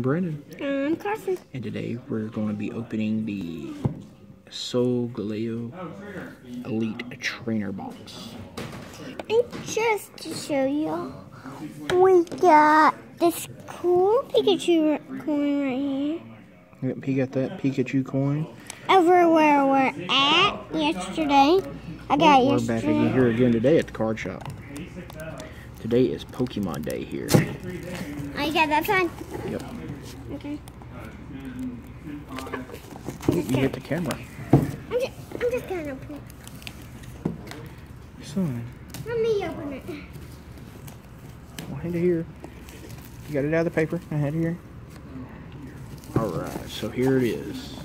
I'm Brandon, I'm Carson. and today we're going to be opening the Solgaleo Elite Trainer Box. And just to show y'all, we got this cool Pikachu coin right here. Yep, he got that Pikachu coin. Over where we're at yesterday. I got We're yesterday. back again here again today at the card shop. Today is Pokemon Day here. Oh, you got that sign? Yep. Okay. You hit the camera. I'm just, I'm just gonna put. Son, Let me open it. hand it here. You got it out of the paper. I had it here. Alright, so here it is.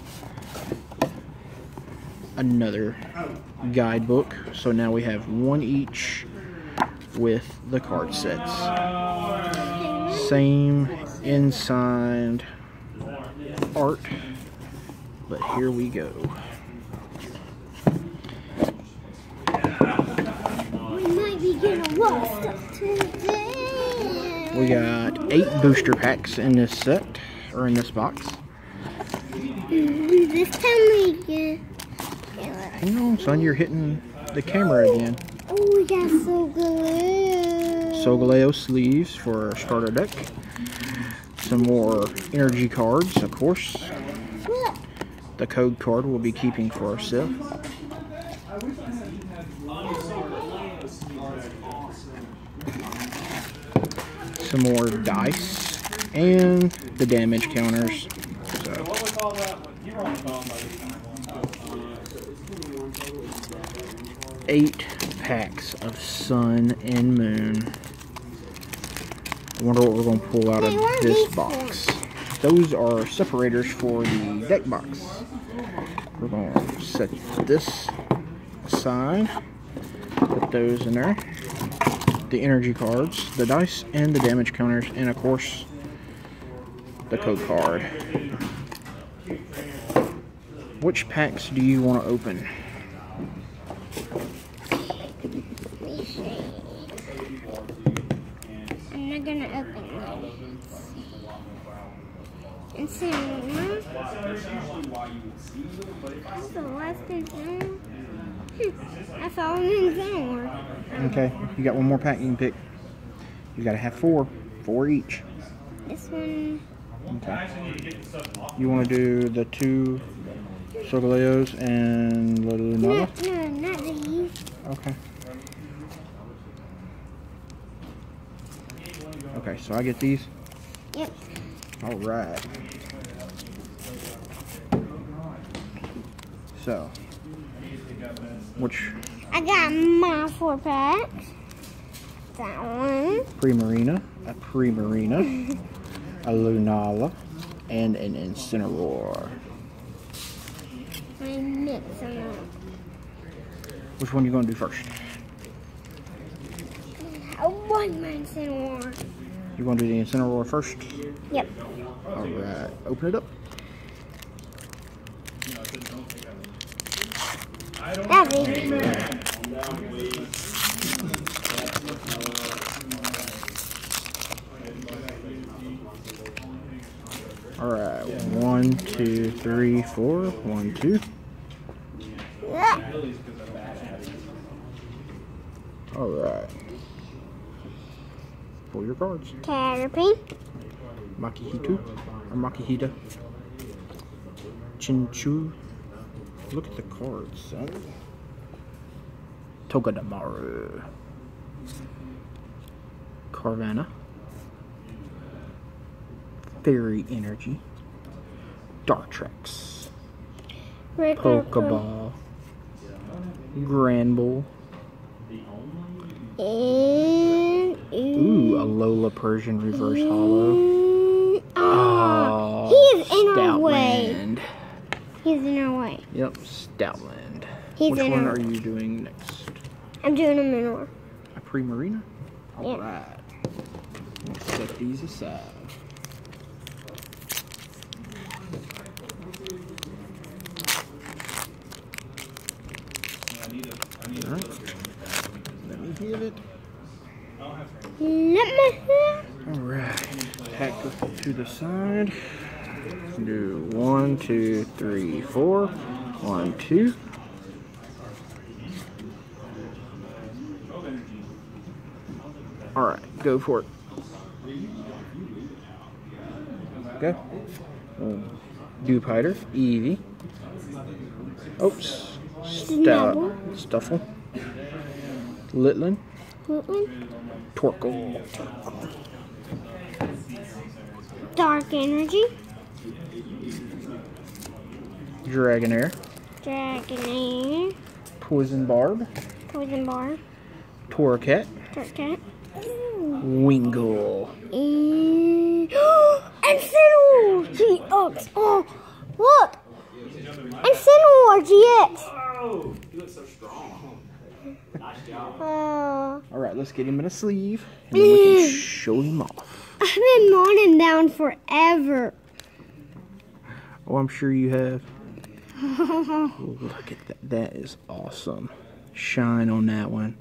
Another guidebook. So now we have one each with the card sets. Same inside art. But here we go. We might be getting lost today. We got eight booster packs in this set, or in this box. Mm, this time we get. Hang on, son, you're hitting the camera again. Oh, we got so good. Solgaleo sleeves for our starter deck. Some more energy cards, of course. The code card we'll be keeping for ourselves. Some more dice and the damage counters. So, eight packs of sun and moon. I wonder what we're going to pull out Hey, what are of this box. Those are separators for the deck box. We're going to set this aside. Put those in there. The energy cards, the dice, and the damage counters, and of course, the code card. Which packs do you want to open? Let me see. I'm not gonna open it. That's the last. Hmm. That's all in there. Okay, you got one more pack you can pick. You got to have four, four each. This one. Okay. You want to do the two Solgaleos and the No, no, not these. Okay. Okay, so I get these. Yep. All right. So, which I got my four packs. That one. Primarina, a Primarina, a Lunala, and an Incineroar. I mix them up. Which one you gonna do first? I want mine in more. You gonna do the Incineroar first? Yep. All right, open it up. Easy. All right, one, two, three, four. One, two. Yeah. All right. Pull your cards. Caterpie. Makihitu or Makihita. Chinchu. Look at the cards, son. Togedemaru. Carvanha. Fairy Energy. Dartrix. Pokeball. Granbull. And Ooh, a Lola Persian Reverse Hollow. Mm, Oh, he is in our way. Stoutland. He's in our way. Yep, Stoutland. He's Which in one our- are you doing next? I'm doing a minor. A pre-marina? Yeah. Alright. Set these aside. Let me give it. Let me. Alright. pack to the side. Do one, two, three, four. One, two. All right, go for it. Go. Um, Dewpider, Eevee. Oops. Snubbull. Stufful. Litlin. Woodland. Torkoal. Dark Energy. Dragonair. Dragonair. Poison Barb. Poison Bar. Torracat. Dark Cat. Wingull. Eh, and, and Cinnamon GX. Oh, look. And Cinnamon GX. Oh, you look so strong. Nice job. All right, let's get him in a sleeve, and then we can show him off. I've been morning down forever. Oh, I'm sure you have. Look at that. That is awesome. Shine on that one.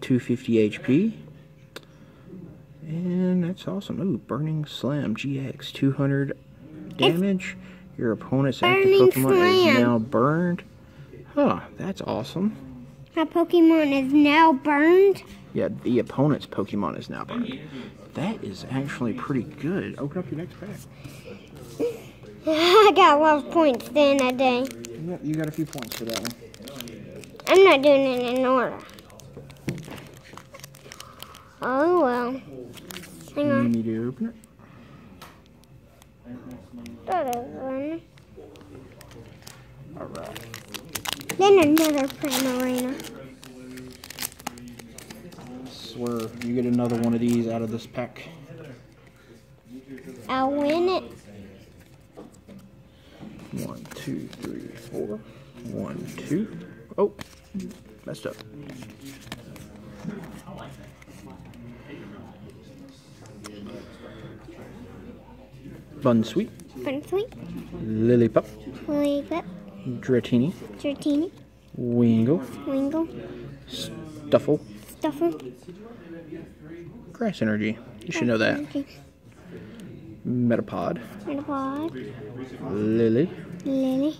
250 HP. And that's awesome. Ooh, Burning Slam GX. 200 damage. Your opponent's active Pokemon is now burned. Huh, that's awesome. My Pokemon is now burned. Yeah, the opponent's Pokemon is now burned. That is actually pretty good. Open up your next pack. I got a lot of points then that day. Yep, you got a few points for that one. I'm not doing it in order. Oh well. Hang You on. need to open it. That is one. All right. Then another Primarina. Swear, you get another one of these out of this pack. I'll win it. Two, three, four. One, two. Oh, messed up. Bun Sweet, Fun Sweet. Lillipup. Dratini, Dratini. Wingull, Wingull. Stufful, Stufful. Grass Energy. You should know that. Okay. Metapod, Metapod. Lily, Lily.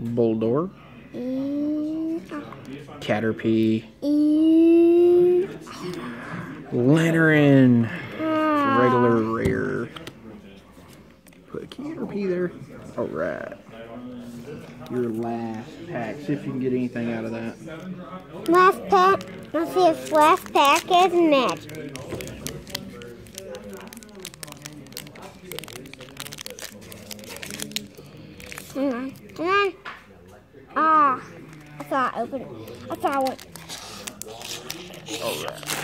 Bulldor, Mm, oh. Caterpie, Mm, Lanturn, ah. regular rare. Put a Caterpie there. Alright. Your last pack. See if you can get anything out of that. Last pack. Let's see if last pack is magic. Hang on. Hang on. Ah. I thought I opened it. Thought I.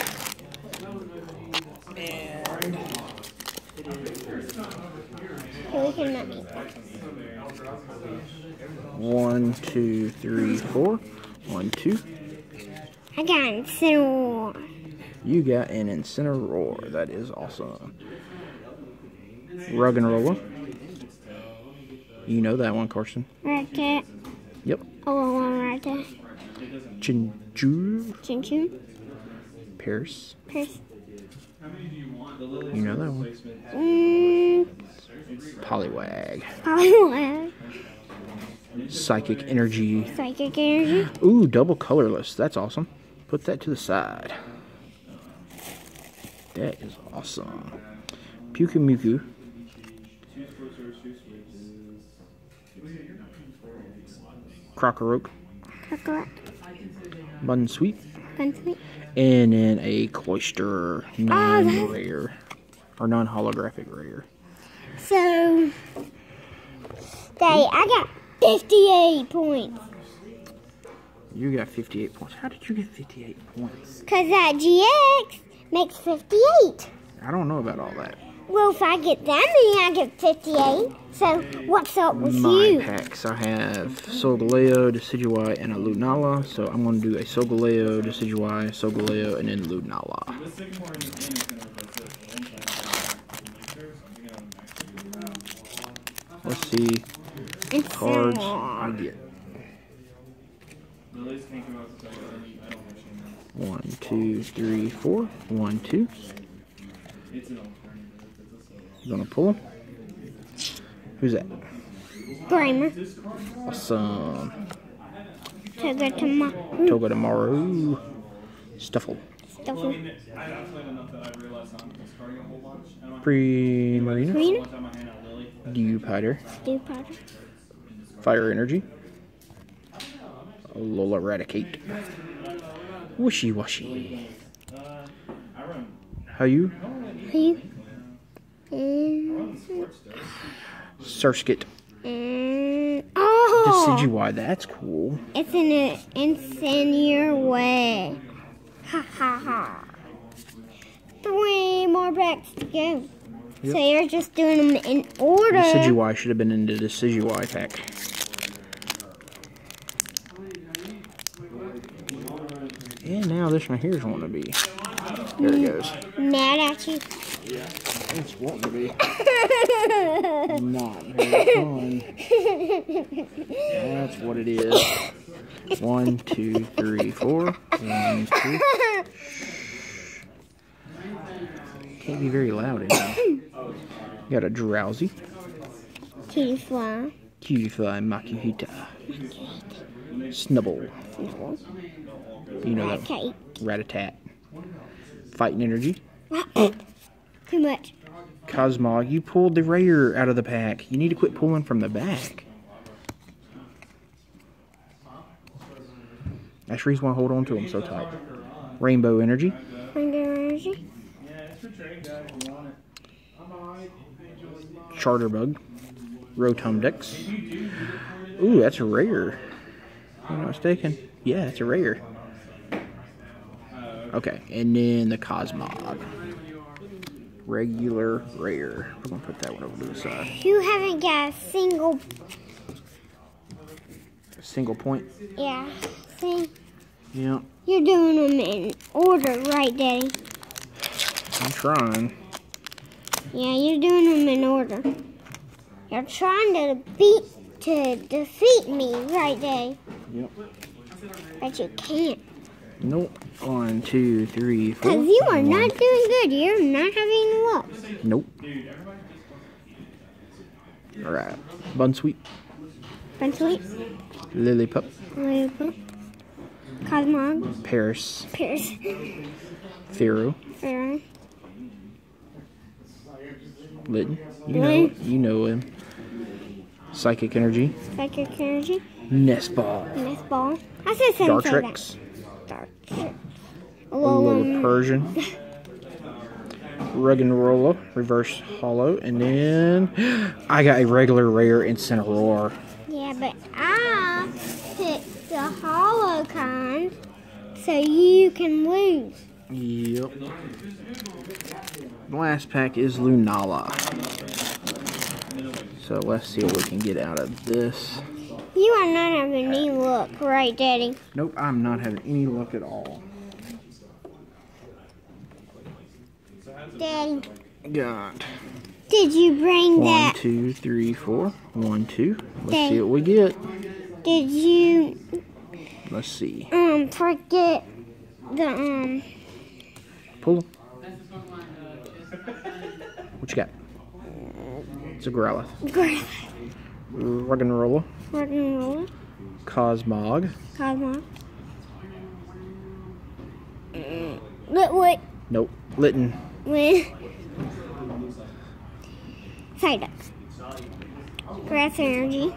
Okay, we can not eat that. One, two, three, four. One, two. I got Incineroar. You got an Incineroar. That is awesome. Rug and Roller. You know that one, Carson. Red cat. Yep. Oh, one right there. Chinju. Chin Chin. Pierce. Pierce. You know that one. Mmm. Poliwag. Poliwag. Psychic Energy. Psychic energy. Ooh, double colorless. That's awesome. Put that to the side. That is awesome. Pyukumuku. Crocoroke. Kakarot. Bun Sweet. Fun sweet. And then a Cloyster Ah, non-rare. Or non-holographic rare. So, Daddy, I got 58 points. You got 58 points. How did you get 58 points? Because that GX makes 58. I don't know about all that. Well, if I get that many, I get 58. So, what's up with My you? packs. I have Solgaleo, Decidueye, and a Lunala. So I'm going to do a Solgaleo, Decidueye, Solgaleo, and then Lunala. Let's see It's cards I get. One, two, three, four. One, two. You gonna pull him? Who's that? Grimer. Awesome. Toga Tamaru. Togedemaru. Stufful. Stufful. I definitely enough that I realized I'm discarding whole bunch. Pre-marina. Marina. one time my hand out Lily. Dewpider. Dew powder. Fire Energy. Lola Eradicate. Wishiwashi. I run How you? Surskit. and mm, oh, Decidueye. That's cool. it's in an insinuate way. Ha ha ha. Three more packs to go. So you're just doing them in order. Decidueye should have been in the Decidueye pack. And now this one here's wanting to be. There it mm, goes. Mad at you. It's wanting to be. Not very fun. That's what it is. One, two, three, four. One, two. Can't be very loud in here. Got a drowsy. Kitty fly. Cutiefly Makuhita. Snubbull. You know that. Ratatat. Fighting energy. Too much. Cosmog, you pulled the rare out of the pack. You need to quit pulling from the back. That's the reason why I hold on to them so tight. Rainbow energy. Under energy. Charterbug. Rotomdex. Ooh, that's a rare. I'm not mistaken. Yeah, it's a rare. Okay, and then the Cosmog. Regular rare. We're gonna put that one over to the side. You haven't got a single. A single point. Yeah. See, Yeah, you're doing them in order, right, Daddy? I'm trying. Yeah, you're doing them in order. You're trying to beat to defeat me, right, Daddy? Yep. But you can't. Nope. One, two, three, four. Because you are One. not doing good. You're not having luck. Nope. Alright. Bunsweet. Fun sweet. Lillipup. Lollipop. Cosmog. Paris. Pierce. Pharaoh. Pharaoh. Litten. You know, you know him. Psychic Energy. Psychic energy. Nest Ball. Nice ball. I said like that. Dartrix. A little. Persian. Ruggenrola. Reverse Hollow. And then I got a regular rare Incineroar. Yeah, but I picked the hollow kind so you can lose. Yep. The last pack is Lunala. So let's see what we can get out of this. You are not having any luck, right, Daddy? Nope, I'm not having any luck at all. Daddy, Got did you bring one, that? two, three, four. One, two. Let's Okay. see what we get. Did you Let's see. um forget the um? Pull. What you got? It's a Growlithe. Ruggenrola. rock and roll, Cosmog. Cosmo. Look mm. what Nope. Litten. when Psyduck. Grass energy,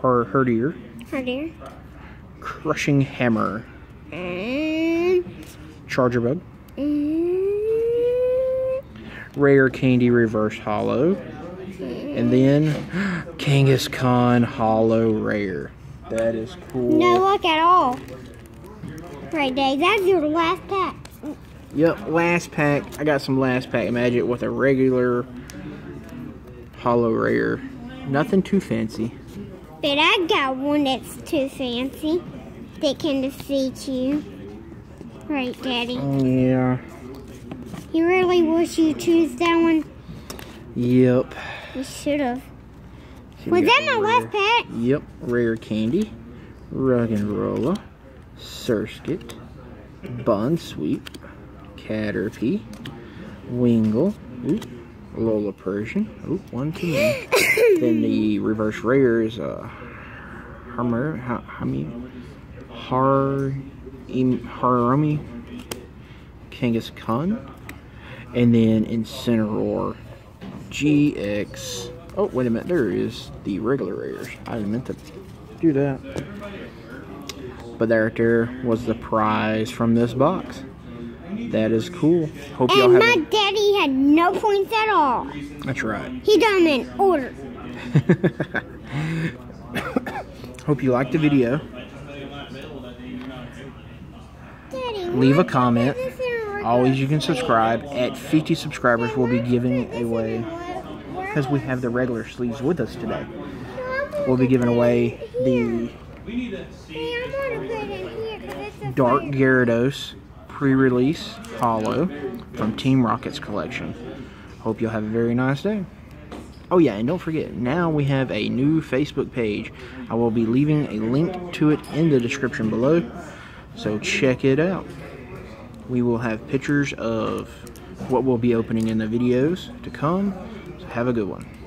Her Herdier. her dear, Crushing Hammer. and, Charjabug. and Rare Candy Reverse Hollow. And then Kangaskhan Hollow Rare. That is cool. no luck at all. Right, Dave. That's your last pack. Yep, last pack. I got some last pack magic with a regular hollow rare. Nothing too fancy. But I got one that's too fancy that can defeat you. Right, Daddy. Oh, yeah. You really wish you choose that one? Yep. You should have. Was that my rare- last pack? Yep, rare candy, Ruggenrola, Surskit, Bun Sweep, Caterpie, Wingull, Ooh, Lola Persian. Ooh, one too many. then the reverse rare is uh, Harmer, ha, Hami, Har, Im, Harami, Kangaskhan. And then Incineroar GX. Oh, wait a minute. There is the regular rares. I didn't meant to do that. But there, there was the prize from this box. That is cool. Hope y'all And my daddy had no points at all. That's right. He done them in order. Hope you liked the video. Daddy, Leave a comment. is this in order? Always, you can subscribe. At 50 subscribers, we'll be giving away because we have the regular sleeves with us today. We'll be giving away the Dark. Gyarados pre-release hollow from Team Rocket's collection. Hope you'll have a very nice day. Oh yeah, and don't forget, now we have a new Facebook page. I will be leaving a link to it in the description below, so check it out. We will have pictures of what we'll be opening in the videos to come. Have a good one.